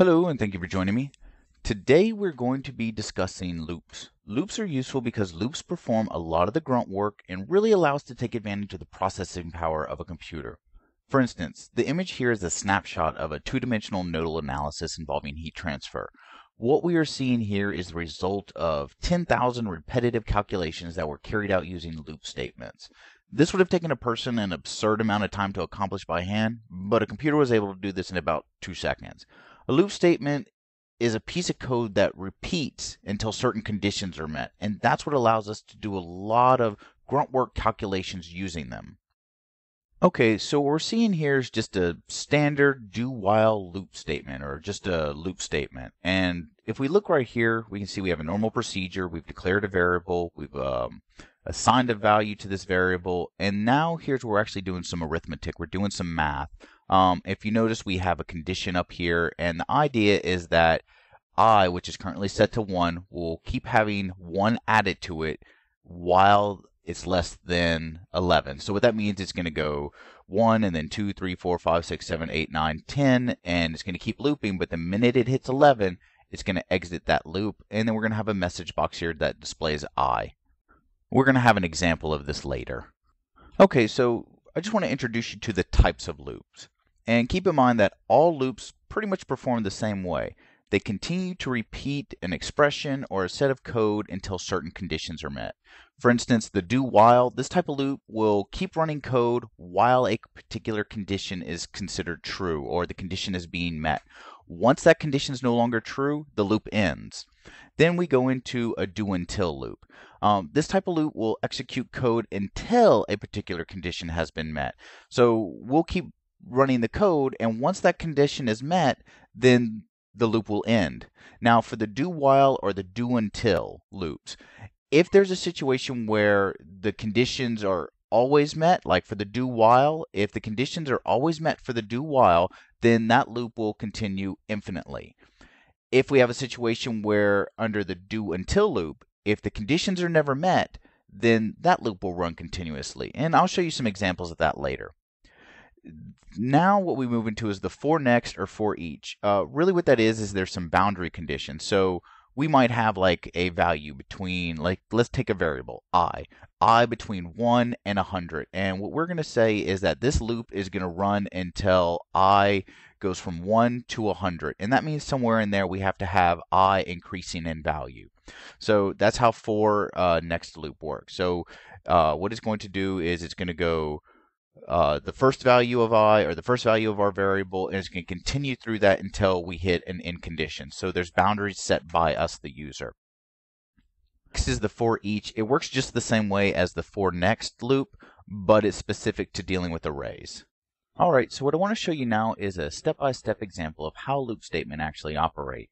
Hello and thank you for joining me. Today we're going to be discussing loops. Loops are useful because loops perform a lot of the grunt work and really allow us to take advantage of the processing power of a computer. For instance, the image here is a snapshot of a two-dimensional nodal analysis involving heat transfer. What we are seeing here is the result of 10,000 repetitive calculations that were carried out using loop statements. This would have taken a person an absurd amount of time to accomplish by hand, but a computer was able to do this in about two seconds. A loop statement is a piece of code that repeats until certain conditions are met, and that's what allows us to do a lot of grunt work calculations using them. Okay, so what we're seeing here is just a standard do while loop statement or just a loop statement. And if we look right here, we can see we have a normal procedure. We've declared a variable. We've um, assigned a value to this variable. And now here's where we're actually doing some arithmetic. We're doing some math. Um, if you notice, we have a condition up here, and the idea is that i, which is currently set to 1, will keep having 1 added to it while it's less than 11. So what that means it's going to go 1 and then 2, 3, 4, 5, 6, 7, 8, 9, 10, and it's going to keep looping, but the minute it hits 11, it's going to exit that loop, and then we're going to have a message box here that displays i. We're going to have an example of this later. Okay, so I just want to introduce you to the types of loops. And keep in mind that all loops pretty much perform the same way. They continue to repeat an expression or a set of code until certain conditions are met. For instance, the do while, this type of loop will keep running code while a particular condition is considered true or the condition is being met. Once that condition is no longer true, the loop ends. Then we go into a do until loop. Um, this type of loop will execute code until a particular condition has been met. So we'll keep running the code, and once that condition is met, then the loop will end. Now, for the do while or the do until loops, if there's a situation where the conditions are always met, like for the do while, if the conditions are always met for the do while, then that loop will continue infinitely. If we have a situation where under the do until loop, if the conditions are never met, then that loop will run continuously. And I'll show you some examples of that later now what we move into is the for next or for each. Uh, really what that is is there's some boundary conditions. So we might have like a value between like let's take a variable i i between 1 and 100 and what we're going to say is that this loop is going to run until i goes from 1 to 100 and that means somewhere in there we have to have i increasing in value so that's how for uh, next loop works so uh, what it's going to do is it's going to go uh, the first value of i or the first value of our variable and it's going to continue through that until we hit an end condition. So there's boundaries set by us, the user. Next is the for each. It works just the same way as the for next loop, but it's specific to dealing with arrays. Alright, so what I want to show you now is a step-by-step -step example of how loop statement actually operate.